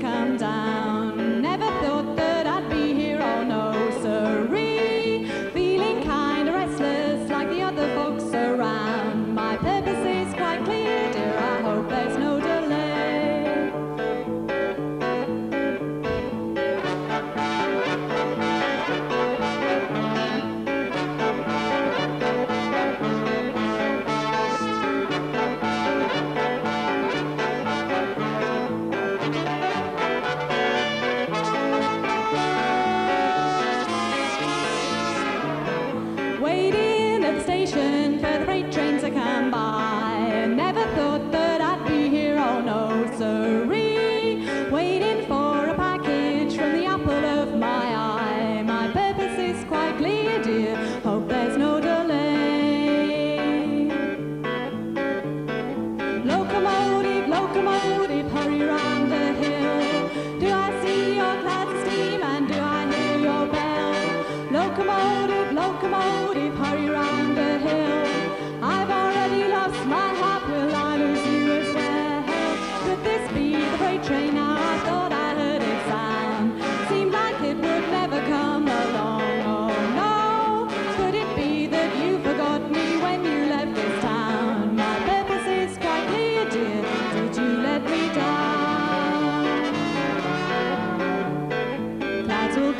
come down. kitchen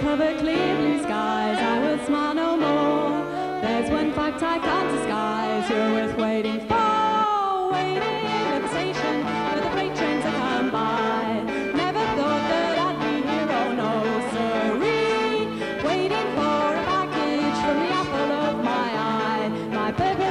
cover clear blue skies, I will smile no more. There's one fact I can't disguise, you're worth waiting for. Waiting at the station for the freight trains to come by. Never thought that I'd be here, oh no, sorry. Waiting for a package from the apple of my eye. My purpose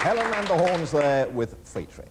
Helen and the Horns there with Freight Train.